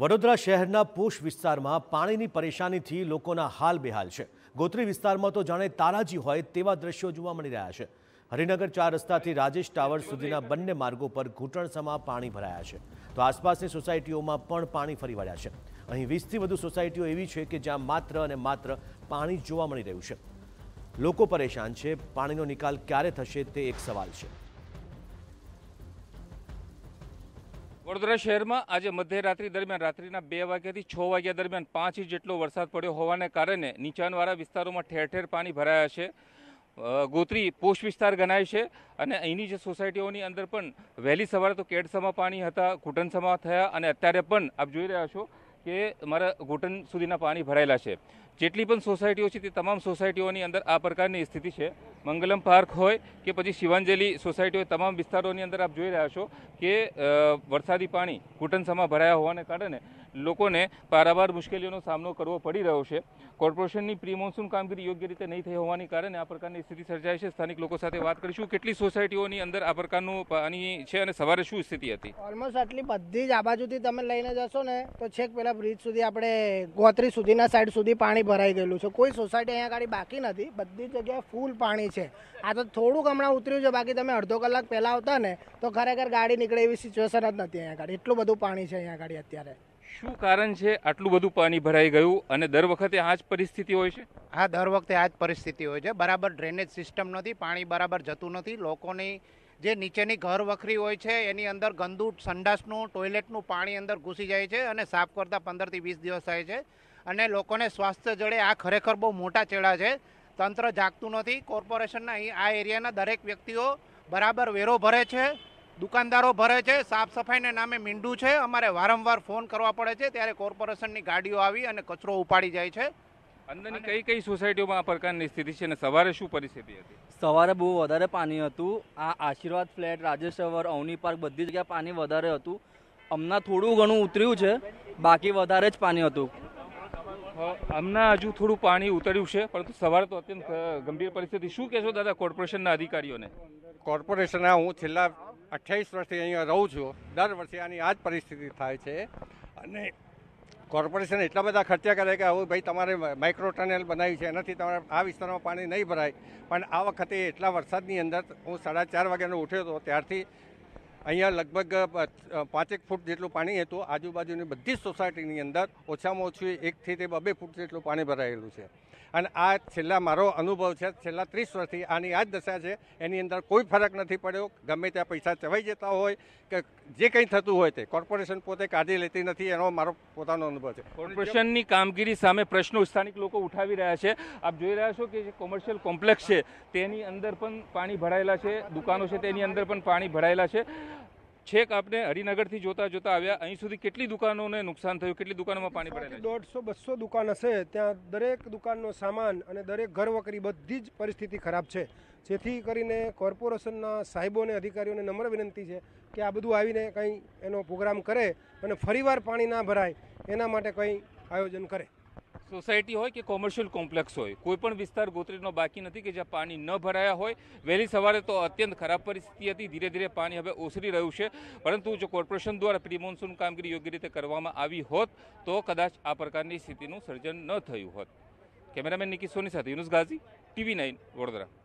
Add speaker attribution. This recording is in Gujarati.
Speaker 1: વડોદરા શહેરના પોષ વિસ્તારમાં પાણીની પરેશાનીથી લોકોના હાલ બેહાલ છે. ગોત્રી વિસ્તારમાં તો જાણે તારાજી હોય તેવા દ્રશ્યો જોવા મળી રહ્યા છે. હરિનગર ચાર રસ્તાથી રાજેશ ટાવર સુધીના બંને માર્ગો પર ઘૂંટણસમા પાણી ભરાયા છે. તો આસપાસની સોસાયટીઓમાં પણ પાણી ફરી વળ્યા છે. અહીં વીસથી વધુ સોસાયટીઓ એવી છે કે જ્યાં માત્ર અને માત્ર પાણી જોવા મળી રહ્યું છે. લોકો પરેશાન છે, પાણીનો નિકાલ ક્યારે થશે તે એક સવાલ છે.
Speaker 2: વડોદરા શહેરમાં આજે મધ્યરાત્રિ દરમિયાન રાત્રિના બે વાગ્યાથી છ વાગ્યા દરમિયાન પાંચ ઇંચ જેટલો વરસાદ પડ્યો હોવાને કારણે નીચાણવાળા વિસ્તારોમાં ઠેર ઠેર પાણી ભરાયા છે. ગોત્રી પોસ્ટ વિસ્તાર ગણાય છે અને અહીંની જે સોસાયટીઓની અંદર પણ વહેલી સવારે તો કેડસમાં પાણી હતા, ઘૂંટણસમાં થયા અને અત્યારે પણ આપ જોઈ રહ્યા છો કે મારા ઘૂંટણ સુધીના પાણી ભરાયેલા છે. જેટલી પણ સોસાયટીઓ છે તે તમામ સોસાયટીઓની અંદર આ પ્રકારની સ્થિતિ છે. મંગલમ પાર્ક હોય કે પછી શિવાંજલી સોસાયટીઓ તમામ વિસ્તારોની અંદર આપ જોઈ રહ્યા છો કે વરસાદી પાણી ઘૂંટણસમાં ભરાયા હોવાને કારણે લોકોને પારાવાર મુશ્કેલીઓનો સામનો કરવો પડી રહ્યો છે. કોર્પોરેશનની પ્રી મોન્સૂન કામગીરી યોગ્ય રીતે નહીં થઈ હોવાની કારણે આ પ્રકારની સ્થિતિ સર્જાય છે. સ્થાનિક લોકો સાથે વાત કરીશું. કેટલી સોસાયટીઓની અંદર આ પ્રકારનું પાણી છે અને સવારે શું સ્થિતિ હતી?
Speaker 3: ઓલમોસ્ટ આટલી બધી જ આ બાજુથી તમે લઈને જશો ને, તો છેક પેલા બ્રિજ સુધી આપણે ગોત્રી સુધીના સાઈડ સુધી પાણી ભરાઈ ગયેલું છે. કોઈ સોસાયટી અહીંયા ગાડી બાકી નથી. બધી જગ્યાએ ફૂલ પાણી છે. આ તો થોડુંક હમણાં ઉતર્યું છે બાકી તમે અડધો કલાક પહેલાં આવતા ને તો ખરેખર ગાડી નીકળે એવી સિચ્યુએશન જ નથી અહીંયા આગળ એટલું બધું પાણી છે અહીંયા આગળ અત્યારે.
Speaker 2: શું કારણ છે આટલું બધું પાણી ભરાઈ ગયું અને દર વખતે આ જ પરિસ્થિતિ હોય છે?
Speaker 4: હા દર વખતે આ જ પરિસ્થિતિ હોય છે. બરાબર ડ્રેનેજ સિસ્ટમ નથી પાણી બરાબર જતું નથી. લોકોની જે નીચેની ઘર વખરી હોય છે એની અંદર ગંદુ સંડાસનું ટોયલેટનું પાણી અંદર ઘૂસી જાય છે અને સાફ કરતાં પંદરથી વીસ દિવસ થાય છે. અને લોકોને સ્વાસ્થ્ય જડે આ ખરેખર બહુ મોટા ચેડા છે. તંત્ર જાગતું નથી. કોર્પોરેશનના અહીં આ એરિયાના દરેક વ્યક્તિઓ બરાબર વેરો ભરે છે દુકાનદારો ભરે છે સાફ સફાઈને નામે મીંડું છે. અમારે વારંવાર ફોન કરવા પડે છે ત્યારે કોર્પોરેશનની ગાડીઓ આવી અને કચરો ઉપાડી જાય છે.
Speaker 2: અંદરની કઈ કઈ સોસાયટીઓમાં આ પ્રકારની સ્થિતિ છે અને સવારે શું પરિસ્થિતિ હતી?
Speaker 5: સવારે બહુ વધારે પાણી હતું. આ આશીર્વાદ ફ્લેટ રાજેશ સવર અવની પાર્ક બધી જગ્યાએ પાણી વધારે હતું. હમણાં થોડું ઘણું ઉતર્યું છે બાકી વધારે જ પાણી હતું.
Speaker 2: હમણાં હજુ થોડું પાણી ઉતર્યું છે, પરંતુ સવારે તો અત્યંત ગંભીર પરિસ્થિતિ. શું કહેશો દાદા કોર્પોરેશનના અધિકારીઓને?
Speaker 6: કોર્પોરેશનના હું છેલ્લા અઠ્યાવીસ વર્ષથી અહીંયા રહું છું. દર વર્ષે આની આ જ પરિસ્થિતિ થાય છે. અને કોર્પોરેશન એટલા બધા ખર્ચા કરે કે, હવે ભાઈ, તમારે માઇક્રો ટનલ બનાવી છે. એનાથી તમારે, આ વિસ્તારમાં પાણી નહીં ભરાય. પણ આ વખતે એટલા વરસાદની અંદર હું સાડા ચાર વાગ્યાનો ઉઠ્યો હતો. ત્યારથી અહીંયા લગભગ પાંચેક ફૂટ જેટલું પાણી હતું. આજુબાજુની બધી જ સોસાયટીની અંદર ઓછામાં ઓછું એકથી તે બબે ફૂટ જેટલું પાણી ભરાયેલું છે. અને આ છેલ્લા મારો અનુભવ છે, છેલ્લા ત્રીસ વર્ષથી આની આ જ દશા છે. એની અંદર કોઈ ફરક નથી પડ્યો. ગમે ત્યાં પૈસા ચવાઈ જતા હોય કે જે કંઈ થતું હોય તે, કોર્પોરેશન પોતે કાળજી લેતી નથી, એનો મારો પોતાનો અનુભવ છે.
Speaker 2: કોર્પોરેશનની કામગીરી સામે પ્રશ્નો સ્થાનિક લોકો ઉઠાવી રહ્યા છે. આપ જોઈ રહ્યા છો કે જે કોમર્શિયલ કોમ્પ્લેક્સ છે, તેની અંદર પણ પાણી ભરાયેલા છે, દુકાનો છે, તેની અંદર પણ પાણી ભરાયેલા છે. છેક આપણે હરિનગરથી જોતા જોતા આવ્યા. અહીં સુધી કેટલી દુકાનોને નુકસાન થયું? કેટલી દુકાનોમાં પાણી પડે
Speaker 7: દોઢસો, બસો દુકાન હશે. ત્યાં દરેક દુકાનનો સામાન અને દરેક ઘર વકરી બધી જ પરિસ્થિતિ ખરાબ છે. જેથી કરીને કોર્પોરેશનના સાહેબોને, અધિકારીઓને નમ્ર વિનંતી છે કે આ બધું આવીને કંઈ એનો પ્રોગ્રામ કરે અને ફરીવાર પાણી ના ભરાય, એના માટે કંઈ આયોજન કરે.
Speaker 2: સોસાયટી હોય કે કોમર્શિયલ કોમ્પ્લેક્સ હોય કોઈ પણ વિસ્તાર ગોત્રીનો બાકી નથી કે જ્યાં પાણી ન ભરાયા હોય. વહેલી સવારે તો અત્યંત ખરાબ પરિસ્થિતિ હતી. ધીરે ધીરે પાણી હવે ઓસરી રહ્યું છે. પરંતુ જો કોર્પોરેશન દ્વારા પ્રી મોન્સૂન કામગીરી યોગ્ય રીતે કરવામાં આવી હોત, તો કદાચ આ પ્રકારની સ્થિતિનું સર્જન ન થયું હોત. કેમેરામેન નિકી સોની સાથે યુનુસ ગાઝી, ટીવી નાઇન વડોદરા.